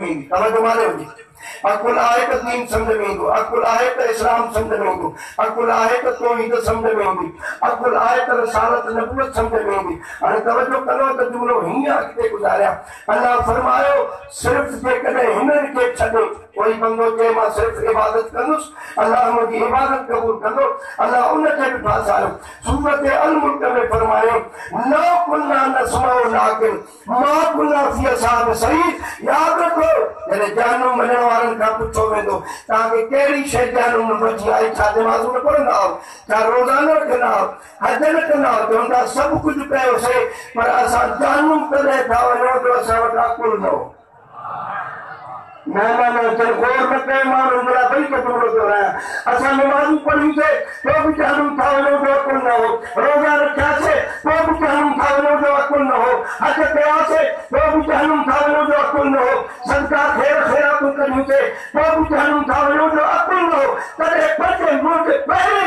तवजो मारे। अकुल आहे त दीन समझ में ईंदो अकुल आहे त इस्लाम समझ में ईंदो अकुल आहे त तौहीद समझ में ईंदी अकुल आहे त रसालत नबूवत समझ में ईंदी हाणे तवज्जो करो त जुमिलो हीअं अॻिते गुज़ारिया। अलाह फरमायो, सिर्फ़ जेकॾहिं हिननि खे छॾे कोई बंदो चए माँ सिर्फ़ इबादत कंदुसि अलाह मुंहिंजी इबादत क़बूल कंदो अलाह उनखे बि फासायो सूरत अल मुल्क में फरमायो न कुन्ना नस्माउ लाकिन, माँ कुन्ना फ़ी असाब सईद। यादि रखो जॾहिं जानू मञण वारनि खां पुछो वेंदो तव्हांखे कहिड़ी शइ जानू में बची आई छा नमाज़ूं न पढ़ंदा आहियो छा रोज़ा न रखंदा आहियो हज न कंदा आहियो चवंदा सभु कुझु कयोसीं पर असां जानू कॾहिं था वञूं त असां वटि अकुल न मेहमान चल गौर न कयो माण्हू मेरा भई कटोरो थो रहिया असां नमाज़ूं पढ़ीसीं पोइ बि जानू था वञूं जो अकुल न हो रोज़ा रखियासीं पोइ बि जानू था वञूं जो अकुल न हो हज कयासीं पोइ बि जानू था वञूं जो अकुल न हो सदका ख़ैर ख़ैरातूं कयूंसीं पोइ बि जानू था वञूं जो अकुल न हो तॾहिं पंज मुल्क पहिरें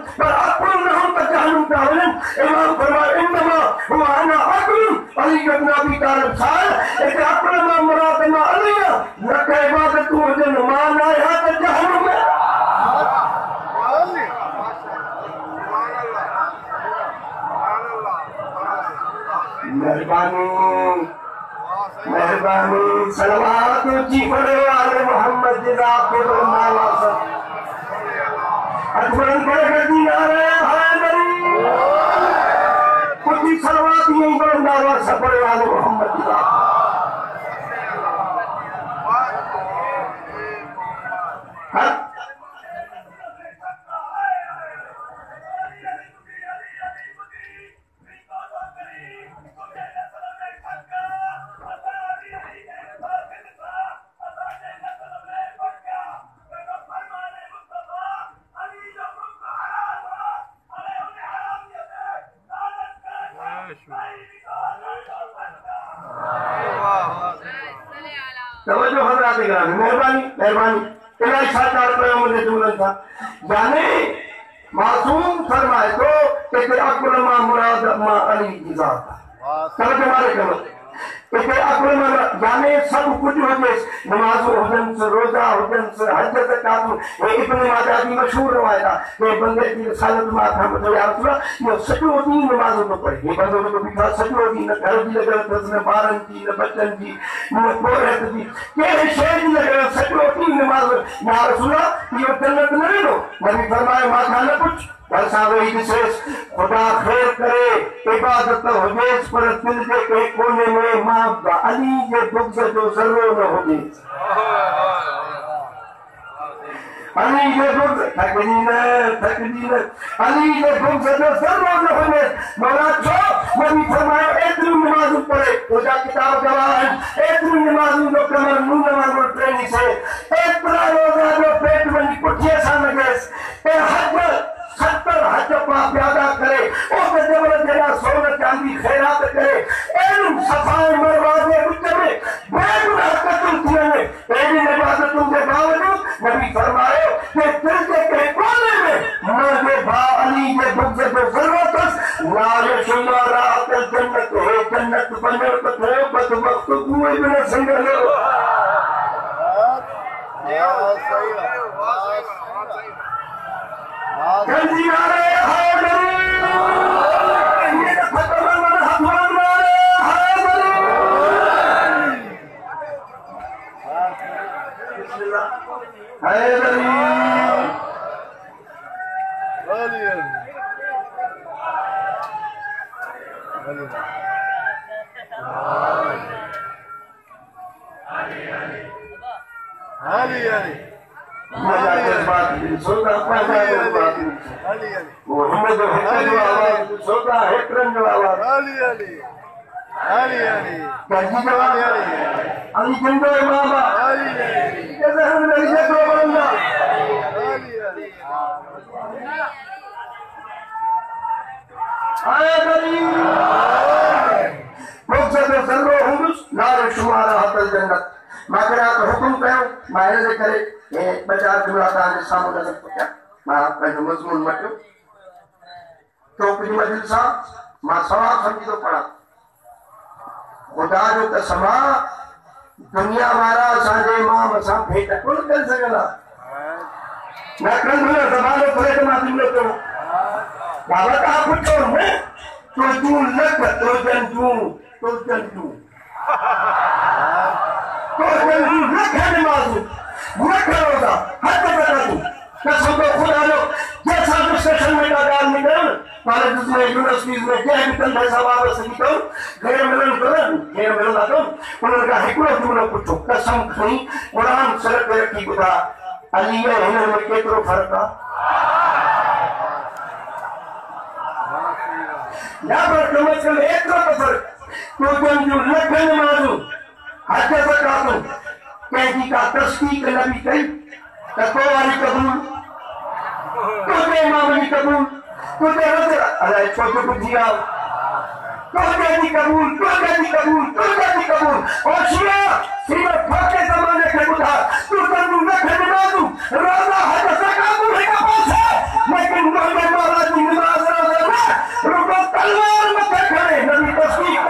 कंहिं जो कंहिं पर अकुल न हो त जानू था इमाम फरमायो इन्नमा हुआ अना अकुल अली इब्न अबी तालिब साहिब हिते अकुल माँ मुराद माँ अली आहे न के इबादतूं हुजनि माँ न आहियाँ त जहनुम में। मेहरबानी मेहरबानी सलवात ऊँची पड़े वाले मोहम्मद जिदा को माला सब करे गदी नारे सलवात यही बरंदा हुआ वाले मोहम्मद तवज्जो हजरात ग्रामी मेहरबानी मेहरबानी। इलाही चार कयो मुंहिंजे जुमलनि था। यानी मासूम फरमाए तो कि तेरा कुल मुराद माँ अली जी ज़ात। आहे तवज्जो वारे हिते अकुल माँ यानी सभु कुझु हुजेसि नमाज़ूं हुजनि रोज़ा हुजनि हज ज़कातूं हे। इब्न माजा जी मशहूर रवायत हे। बंदे जी रिसालत माँ खां ॿुधो या रसूल इहो सॼो ॾींहुं नमाज़ थो पढ़े। हे बंदो जेको बीठो आहे सॼो ॾींहुं न घर जी लॻल अथसि न ॿारनि जी न बचनि जी न पोरत जी कहिड़े शइ जी लॻल सॼो ॾींहुं नमाज़ या रसूल इहो जन्नत न वेंदो नबी फरमायो माँ खां न पुछ भरिसां वेही ॾिसेसि ख़ुदा ख़ैर करे इबादत हुजेसि पर दिलि जे कंहिं कोने में माँ अली जे बुग्ज़ जो ज़रो न हुजेसि अली जे बुग्ज़ थकिजी न थकिजी न अली जे बुग्ज़ जो ज़रो न हुजेसि मौला छो नबी फरमायो एतिरियूं नमाज़ूं पढ़े। तुंहिंजा किताब गवाह आहिनि एतिरियूं नमाज़ूं जो कमर मूं नमाज़ो ट्रेनी से। एतिरा रोज़ा जो पेट वञी पुठीअ सां लॻेसि ऐं हज सत्तर हज पा प्यादा करे ओ जबल जरा सोन चांदी खैरात करे। एन सफ़ाई मरवा दे विच में बेगुनाह कत्ल थिए ने एडी इबादतों के बावजूद, नबी फरमायो कि दिल के कोने में, मुझे भा अली के बुग्ज पे ज़रूरत ला शुमारा अल जन्नत, है जन्नत बने तो बद वक्त कोई भी न संगल गंजी वाले हाय ये फतवा मन हथवन वाले हाय हाय Ali, Ali. जज्बात सोता नारे शुमारा हतल जन्नत माँ करा तो हुकुम कयो माँ हिन जे करे हे ॿ चारि जुमिला तव्हांजे साम्हूं नज़र पया माँ पंहिंजो मज़मून मटियो जी मजिल सां, माँ सवा सम्झी थो पढ़ां ख़ुदा जो कसम आहे दुनिया वारा असांजे इमाम सां भेट कोन करे सघंदा न कंदो ज़मानो करे त माँ जुमिलो कयो बाबा तव्हां पुछो न तुंहिंजूं लख तुंहिंजनि जूं तुंहिंजनि जूं तुंहिंजनि जूं लख नमाज़ूं लख रोज़ा हद बदलूं कसम तो खुदा जो जैसा डिस्कशन में का ॻाल्हि निकिरनि कॉलेज में यूनिवर्सिटीज़ में जंहिं बि कंदा सवाब सही कयो घर मिलनि कनि घर मिलंदा कनि उन्हनि खां हिकिड़ो जुमिलो पुछो कसम खणी क़ुर सर ते रखी ॿुधा अली ऐं हिन में केतिरो फ़र्क़ु आहे या पर कम से कम एतिरो त फ़र्क़ु तुंहिंजनि जूं लखनि नमाज़ूं हज ज़कातूं कंहिंजी का तस्दीक न कई त को वारी क़बूल। इमाम जी क़बूल तुंहिंजे रज़ अलाए छो जो बुझी आहे क़बूल तुंहिंजे जी क़बूल तुंहिंजे जी क़बूल। ओ शिया सिर्फ़ फाके ज़माने के ॿुधा तूं तुंहिंजूं लख नमाज़ूं रोज़ा हज ज़कातूं हिक पासे लेकिन मुंहिंजे मौला जी नमाज़ रोज़ा न रुगो तलवार मथे खणे नबी तस्दीक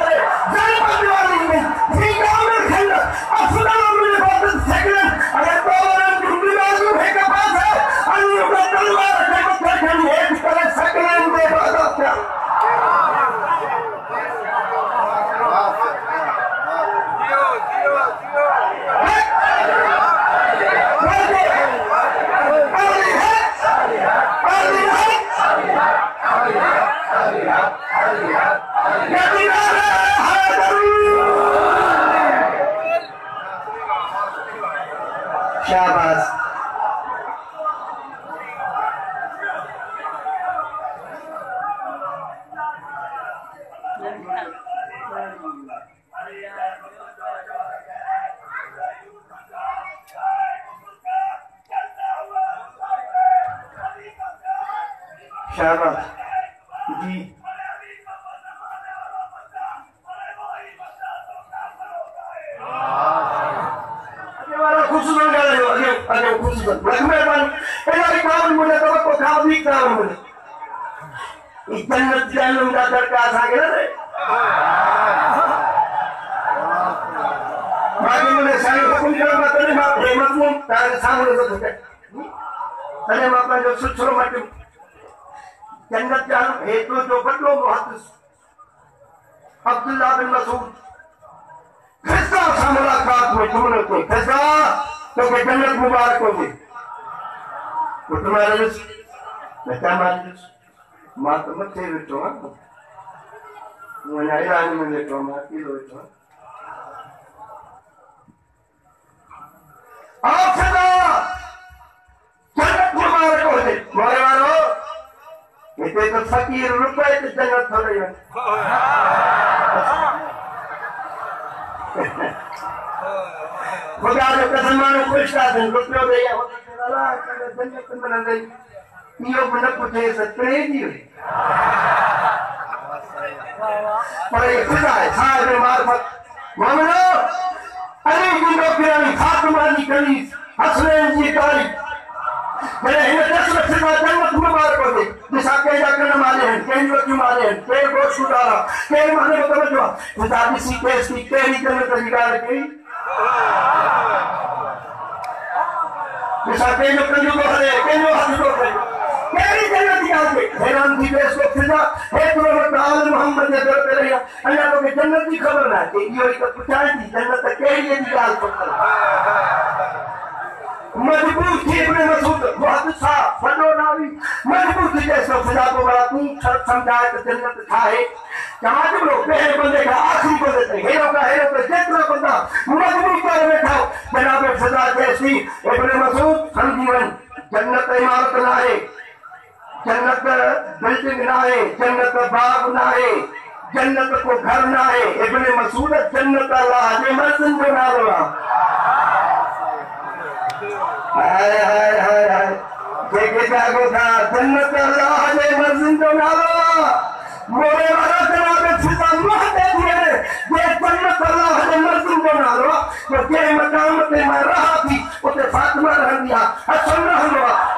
अरे खुश हो रख में बन एला काम मुझे तो को काम भी काम मुझे इस जन्नत जन्नत का दरका आसा के बाकी मुझे सारी हुकुम करो मत नहीं माँ हिम्मत में तारे सामने से ठुके अरे माँ का जो सुछरो मत जन्नत जान हेतु जो बदलो मुहद्दिस अब्दुल्लाह बिन मसूद फैसला सां मुलाकात में जुमलो को फैसला तो के जन्नत मुबारक होगी पुट मारिस बेटा मारिस माँ तो मथे वेठो आहियाँ वञा ईरान में आहियाँ माँ अकेलो वेठो आहियाँ आओ फैसला जन्नत मुबारक होगी मोरे वारो हिते तो फ़कीर रुपए ते जन्नत थो रही वञे अलाह करे जन्नत मिलंदई इहो बि न पुछे सतरे जी हुई पर ये खुदा है साहिब मार्फत मोमिनो अली जी नौकरानी फातिमा जी कलीस हसनैन जी तारीफ़ मैंने हिन दस लख रुपया जन्नत मुबारक होते जिसा कंहिंजा कन मारे आहिनि कंहिंजूं अखियूं मारे आहिनि केरु गोश्त उॾारा केरु माने तवजो आहे खुदा ॾिसी केस थी कहिड़ी जन्नत जी ॻाल्हि कंहिंजो कंजो थो हले कंहिंजो हथ कहिड़ी जन्नत जी ॻाल्हि कई हैरान थी वियसि तो फिजा। हेतिरो वॾो आल मोहम्मद जे दर ते रही आहे अञा जन्नत जी ख़बर न आहे इहो ई त थी, जन्नत के लिए निकाल करे मजबूर थी इब्ने मसूद मुहद्दिसा वॾो नावी मजबूर थी जैसो खुदा को बड़ा तू शर्त समझाए त जन्नत ठाहे चवां थो ॿियो पहिरें बंदे खां आख़िरी बंदे ताईं हेरो का हेरो का जेतिरा बंदा मजबूर करे वेठा जनाब खुदा चएसि इब्ने सम्झी वञ जन्नत इमारत न आहे जन्नत बिल्डिंग न आहे जन्नत बाग न आहे जन्नत को घर न आहे इब्ने मसूद जन्नत अलाह जे मर्ज़नि जो आहे हाय हाय हाय हाय। जेके जागो था जन्नत अल्लाह जे मर्ज़िन जो नालो मोरे वाला जनाब खुदा मुह दे दिए ये जन्नत अल्लाह जे मर्ज़िन जो नालो तो मकाम ते मैं रहा थी उसे फातिमा रह दिया। हसन रह आहे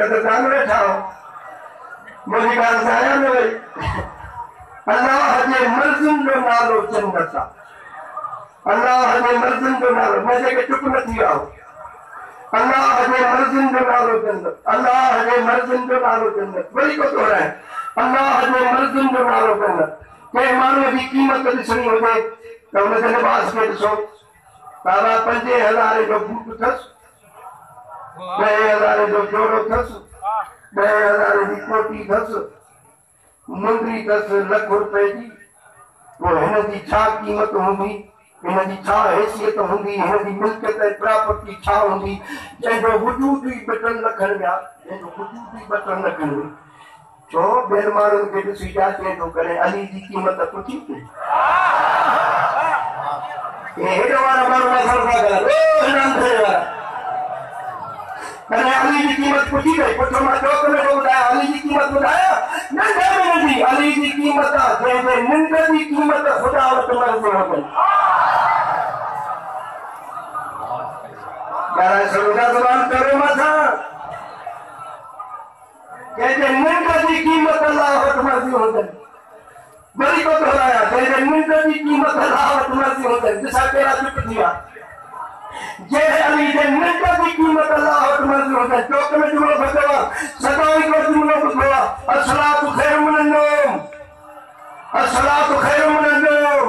कदरदान वेठा हो मुंहिंजी ॻाल्हि ज़ाया न वई अलाह जे जो नालो जन्नत आहे अलाह जे जो नालो न जेके चुप न थी विया अलाह जे मर्ज़ुनि जो नालो जन्नत अलाह जे मर्ज़ुनि जो नालो जन्नत वरी को दोहराए अलाह जे मर्ज़ुनि जो नालो जन्नत कंहिं माण्हूअ जी क़ीमत ॾिसणी हुजे त हुनजे लिबास खे ॾिसो बाबा, पंजे हज़ारे जो बूट अथसि हज़ारे जो जोड़ो अथसि ॾहें हज़ारे जी कोटी अथसि मुंडी अथसि लख रुपए जी पोइ हिन जी छा क़ीमत हूंदी हिन जी छा हैसियत हूंदी हिन जी मिल्कियत ऐं प्रॉपर्टी छा हूंदी जंहिंजो वजूद ई ॿटनि लखनि विया जंहिंजो वजूद ई ॿटनि लखनि विया छो ॿियनि माण्हुनि खे ॾिसी जाचे थो करे अली जी क़ीमत पुछी थी हेॾो वारा माण्हू मैंने अली की कीमत पूछी गई, पुछो माँ चौक में को ॿुधाया अली जी कीमत ॿुधाया नंढे में नंढी अली जी कीमत आहे जंहिंजे निंड जी कीमत ख़ुदा वटि मर्ज़ हो गई। ॻाल्हाए सघो ज़बान करो मथां जंहिंजे निंड जी कीमत अलाह वटि मर्ज़ी हुजनि वरी को दोहराया जंहिंजे निंड जी कीमत अलाह वटि मर्ज़ी हुजनि ॾिसा कहिड़ा चुप थी विया अली जे निंड कीमत अलाह वटि मर्ज़ी हुजनि चौक में जुमिलो ॿुधो सदाई को जुमिलो आहे असलात ख़ैर नौम असलात ख़ैर मिन नौम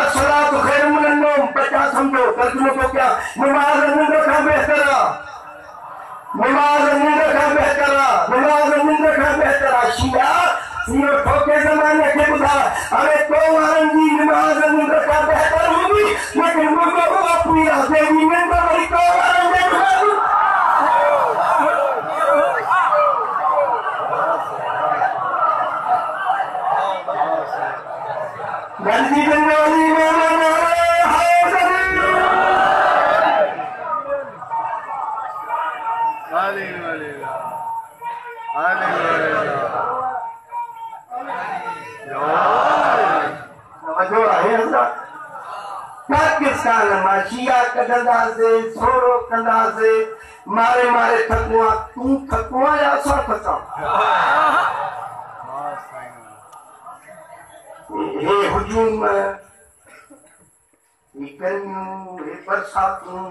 असलात ख़ैर मिन नौम बचा समझो तर्जुमो तो क्या? नमाज़ निंड खां बहितर आहे नमाज़ निंड खां बहितर आहे नमाज़ निंड खां बहितर आहे शिया इहो ठोके ज़माने खे ॿुधा अरे तो खां बहितर हूंदी लेकिन मुंहिंजो उहो पीर आहे जंहिंजी निंड वरी तो वारनि जे पाकिस्तान माँ शिया कढंदासीं थोरो कंदासीं मारे मारे थकूं आहे तूं थकूं आहे या असां थकां हे हुजूम हे गर्मियूं हे बरसातूं,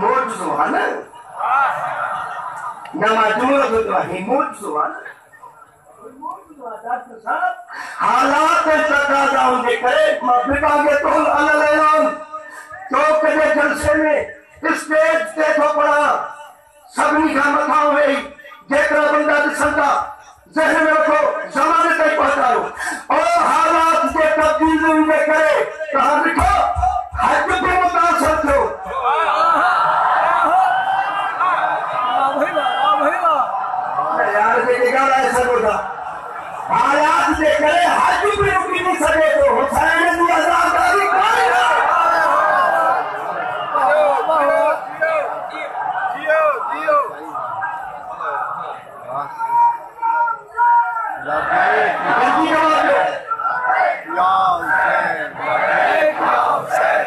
मौजूं आहे न? न माँ जुमिलो ॿुधो आहे हे मौजूं आहे न? हालात तकाज़ाउनि जे करे माँ फिटांगे तोल अलॻि आहियाँ चौक के जलसे में स्टेज देखो पड़ा, सभी का मथा मथां जेकरा बंदा दिसंदा ज़हन रखो ज़माने ताईं पहुचायो और हालात जे तब्दीलियुनि जे करे तव्हां ॾिठो हज बि मुतासिर थियो यार जेके ॻाल्हाए सघो था हालात जे करे हज बि रुकी थी सघे थो हुसैन जी आज़ादारी कान्हे Dio, Dio. गलती जवाब दो Ya Hussein. Ya Hussein.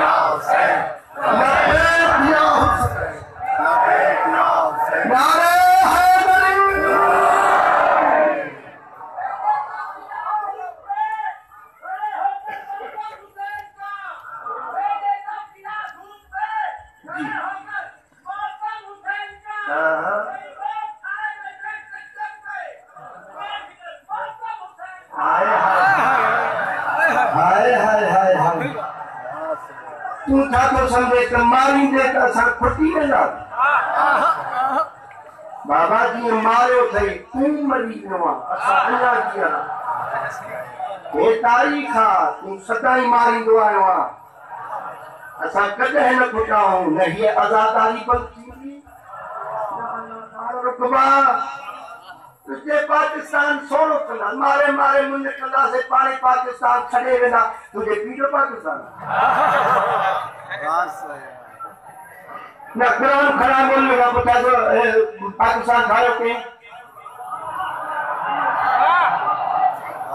Ya Hussein. लब्बैक या हुसैन Ya Hussein. नारे हैदरी हाय हाय हाय हाय हाय हाय तू छा थो सम्झे त मारींदे त असां खुटी वेंदा बाबा जीअं मारियो अथई तूं मरी वियो आहे असां अञा कीअं हे तारीख़ आहे तूं सदाई मारींदो आयो आहे असां कॾहिं न खुटाऊं न, हीअ आज़ादारी बंदि रुकबा। तुंहिंजे पाकिस्तान सोनो कंदा, मारे मारे मुंड कंदासीं, पाणे पाकिस्तान छॾे वेंदा। तुंहिंजे पीउ जो पाकिस्तान। न क़ुर खड़ा बोल लगा बता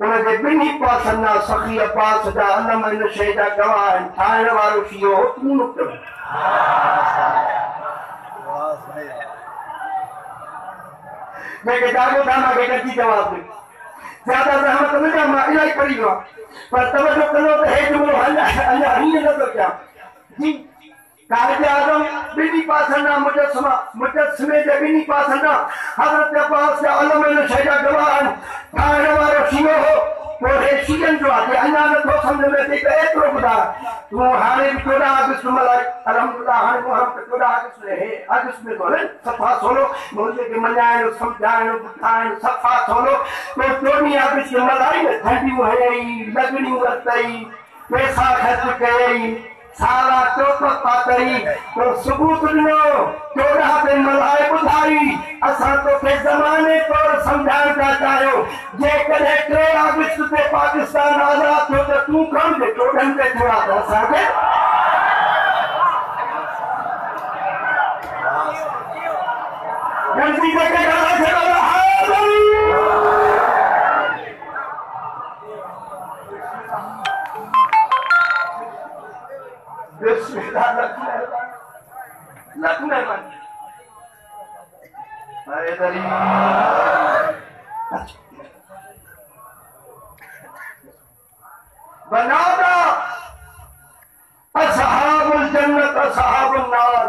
उनजे ॿिन्ही पासनि जा सखी अब्बास जा अलम इन शइ जा गवाह आहिनि ठाहिण वारो शियो तूं वाह सही जेके जागो था मूंखे कची जवाब ॾे ज़्यादा ज़हमत न कयां माँ इलाही पढ़ी वियो आहे पर तवजो कयो त हे जुमिलो अञा हीअं नथो कयां? जी। कायदे आज़म ॿिन्ही पासनि मुजस्मा मुजस्मे जे ॿिन्ही पासनि हज़रत अब्बास जा अलम इन शइ जा गवाह वारो शियो हो पोइ हे शीयनि जो आहे अञा नथो सम्झ में अचे त एतिरो ॿुधाए तूं हाणे बि चोॾहं अगस्त मल्हाए अलहमदिल्ला हाणे मुहरम त चोॾहं अगस्त हे। अगस्त में थो हले सफ़ा थोरो मुंहिंजे खे मञाइण सम्झाइण ॿुधाइण सफ़ा थोरो तो चोॾहीं अगस्त मल्हाई न ठंडियूं हयई लॻड़ियूं वरितई पैसा ख़र्च कयई सारा चोप पातई तो सबूत ॾिनो चोॾहं ते मल्हाए ॿुधाई असां तोखे ज़माने तौरु सम्झाइण था चाहियो जेकॾहिं टे अगस्त ते पाकिस्तान आज़ाद त तूं जे चोॾहनि ते थियो आहे त असांखे गलती जेके गाना छॾो बिस्मिल्लाह लख महिरबानी लख अरे बनाना असहाबुल जन्नत असहाबुल नार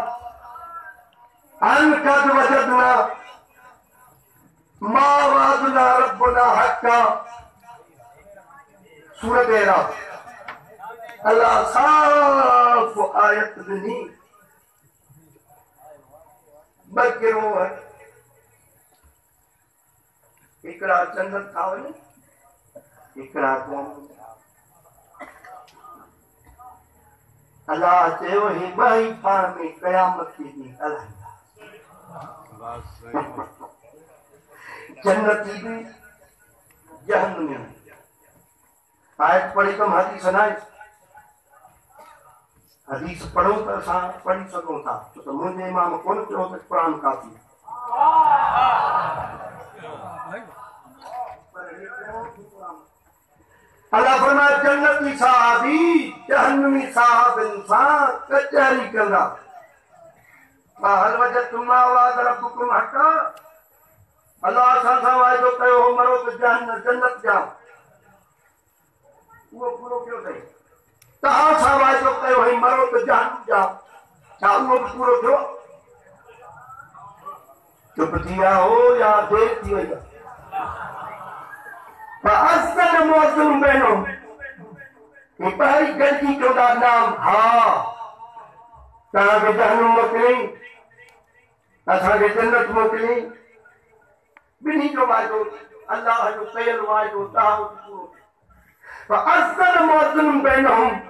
अन कद वजदना मा वादना रब्बुना हक्का सूरत एराफ अल्लाह साफ़ आयत ॾिनी ॿ गिरोह है हिकिड़ा जन्नत था हिकिड़ा क़ौम अलाह चयो ही ॿई पाण में क़यामत जे ॾींहुं सही जन्नती बि जहन्नमी आयत पढ़ी कमु हदीस न आहे हदीस पढ़ूं त असां पढ़ी सघूं था। छो त मुंहिंजे इमाम कोन चयो त क़ुर काफ़ी। अलाह फरमाए जन्नती साहबी, जहन्नमी साहबनि सां कचहरी कंदा हल वजतुम मा वाद रब्बुकुम हक़ा अलाह असां सां वाइदो कयो हो मरो त जहन्न जन्नत जा उहो पूरो कयो अथई कहा सहवाज लोग तो कहे वही मरो तो जान जाओ चार लोग तो पूरे थे चुप दिया हो या देख दिया असर मौसम बहनों पहली गलती जो नाम हाँ तव्हांखे जहनम मोकिलियईं असांखे जन्नत मोकिलियईं ॿिन्ही जो वाइदो अलाह जो कयल वाइदो तव्हां असर मौसम बहनों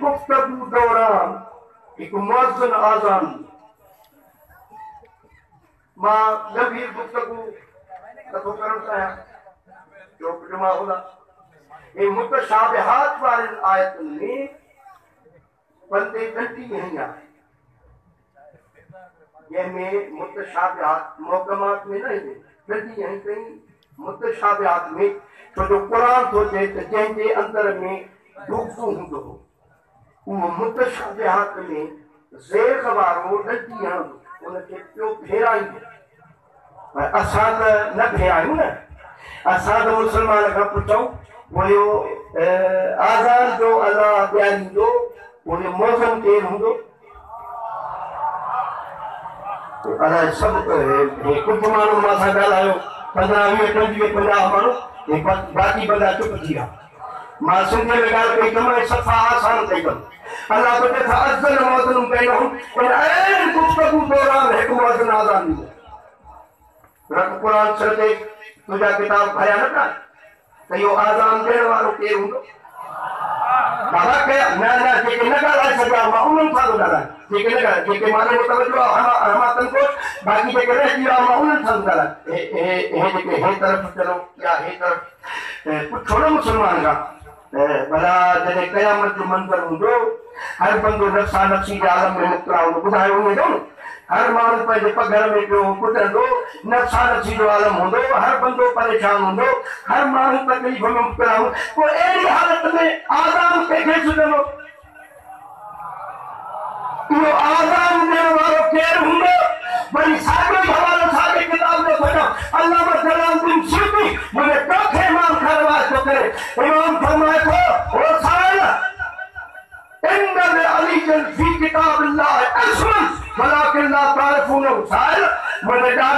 गुफ़्तगू दौरान हिकु मुअज़िन आज़ान मां गंभीर गुफ़्तगू नथो करणु चाहियां चौक जुमा होला हे मुतशाबिहात वारनि आयतुनि में पंजे घंटी हई आहे जंहिंमें मुतशाबिहात मोहकमात में न ईंदे घंटी हई अथई मुतशाबिहात में छो जो क़ुर थो चए त जंहिंजे अंदर में उहो मुतशाबिहात में ज़ेख वारो डंटी हणंदो उनखे पियो फेराईंदो पर असां त न फेरायूं न। असां त मुस्लमान खां पुछूं हुयो आज़ाद जो अलाह ॾियारींदो हुनजो मौसम केरु हूंदो अलाए सभु कुझु माण्हू माँ सां ॻाल्हायो पंद्रहं वीह पंजवीह पंजाह माण्हू बाक़ी बंदा चुप थी विया माँ सिंधीअ में ॻाल्हि कई कमु सफ़ा आसान कमु अलाह बचे था अज़ल मौज़न कयो पर ऐन गुफ़्तगू दौरान हिकु मौज़न आज़ाद ॾींदो रख क़ुर छह ते तुंहिंजा किताब भरिया न था त इहो आज़ान ॾियण वारो केरु हूंदो। बाबा कया न न जेके न ॻाल्हाए सघिया माँ उन्हनि सां थो ॻाल्हायां जेके न ॻाल्हाए जेके माने मुतवजो आहे हमा हमा तनकोश बाक़ी जेके रहिजी विया माँ उन्हनि सां ॻाल्हाए हे हे हे जेके हे तरफ़ चलो या हे तरफ़ ए, पुछो न मुस्लमान खां ए, भला जॾहिं क़यामत जो मंज़र हूंदो हर बंदो नफ़्सा नफ़्सी जे आलम में मुक्तरा हूंदो ॿुधायो वेंदो न हर माण्हू पंहिंजे पघर में पियो कुटंदो नफ़्सा नफ़्सी जो आलम हूंदो हर बंदो परेशान हूंदो हर माण्हू तकलीफ़ में मुक्तरा हूंदो पोइ अहिड़ी हालत में आज़ाद कंहिंखे छॾंदो इहो आज़ाद ॾियण वारो केरु हूंदो वरी साॻियो हवालो साॻे किताब जो खणो अलामा जलालुद्दीन सूफ़ी मुंहिंजे चोथे इमाम खां थो करे इमाम फरमाए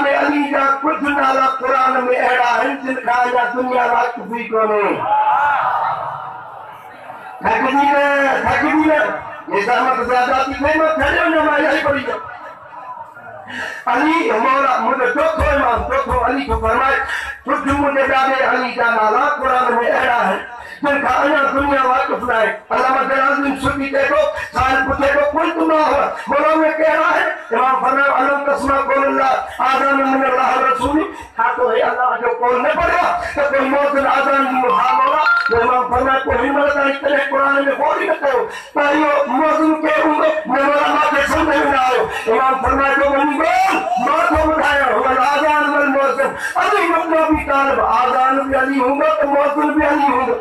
में अली जा कुझु नाला क़ुरान में अहिड़ा आहिनि जिन खां अञा दुनिया वाक़िफ़ी कोन्हे थकजी न थकजी न ये सहमत ज़्यादा थी नहीं मैं खड़े होने में यही पड़ी है अली हमारा मुझे चौथो इमाम चौथो अली को फरमाए कुछ मुझे जाने अली का नाला कुरान में अड़ा है जिनका अना दुनिया वाकिफ ना है अल्लाह जलालुद्दीन सुन्नी देखो पूछे को कोई तुम ना हो बोलो में कह रहा है इमाम फरमाए अलम तस्मा कौल अल्लाह आदम min Allah रसूली हाँ तो है अल्लाह जो कौल नहीं पड़ेगा तो कोई मौत आदम मुहाल होगा तो इमाम फरमाए कोई हिम्मत नहीं करे कुरान में बोल ही न करो पर यो मौजूद के उनको मेरा माँ के समझ में ना आयो इमाम फरमाए तो बनी बोल माँ को बताया हुआ आजान वल मौसम अली अपना आजान भी अली होगा तो मौसम भी अली होगा।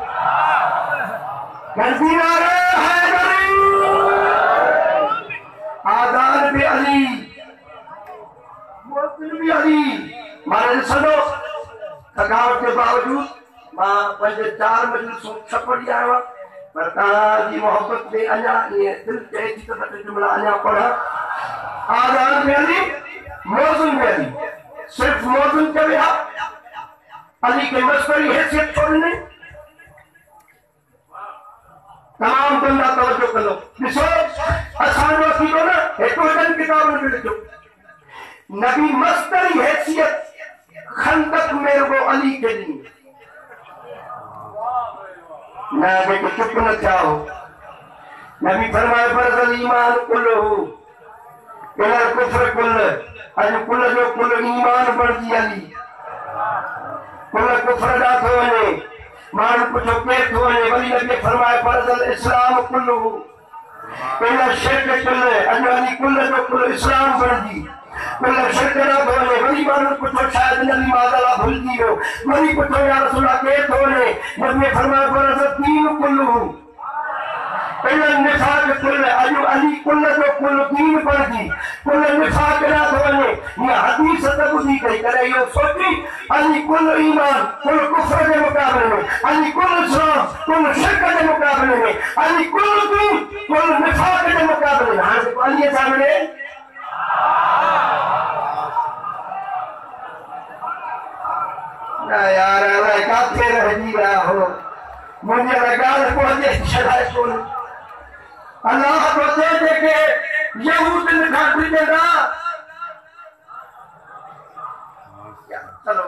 गलती है आजान भी अली। मौसम भी अली। मारे सदो थकावट के बावजूद माँ पंहिंजे चार मजलिसूं छपड़ी आयो आहियाँ पर तव्हांजी मोहबत में अञा ईअं दिलि चए थी त जुमिला अञा पढ़ा आज़ाद में अली मौज़ुन में अली। सिर्फ़ मौज़ुन के विया अली खे मस्करी हैसियत छो ॾिनई तमामु बंदा तवजो कंदो ॾिसो असांजो असीदो न हिकु वॾनि किताबनि में लिखियो नबी मस्तरी हैसियत खंदक में रुगो अली खे ॾिनी न जेके चुप न हो नबी फरमाए फर्ज़ल ईमान कुल हो। इलर कुफ्र कुल अॼु कुल जो कुल ईमान बणिजी हली कुल कुफ्र ॾा थो वञे माण्हू पुछो केरु थो वञे वरी नबी फरमाए फर्ज़ल इस्लाम कुल हो इलर शिरक कुल अॼु कुल जो कुल इस्लाम बणिजी कुल शिरक न थो वञे वरी मान पुछो शायदि नबी मादला भुलिजी वियो वरी पुछो या रसूला केरु थो वञे नबी फरमाए फर्ज़ल दीन कुल हो पहले निफाक कुल अजु अली कुल जो कुल दीन पढ़जी कुल निफाक ना थो वञे ये हदीस त ॿुधी कई करे इहो सोची, अली कुल ईमान, कुल कुफ्र जे मुक़ाबले में। अली कुल इस्लाम, कुल शिरक जे मुक़ाबले में। अली कुल दीन, कुल निफाक जे मुक़ाबले में। हाणे अलीअ सां मिले न यार रहिजी विया हो? मुंहिंजे ॻाल्हि पहुचे छॾाए कोन अल्लाह को दे दे के यहूद ने खाती देगा चलो।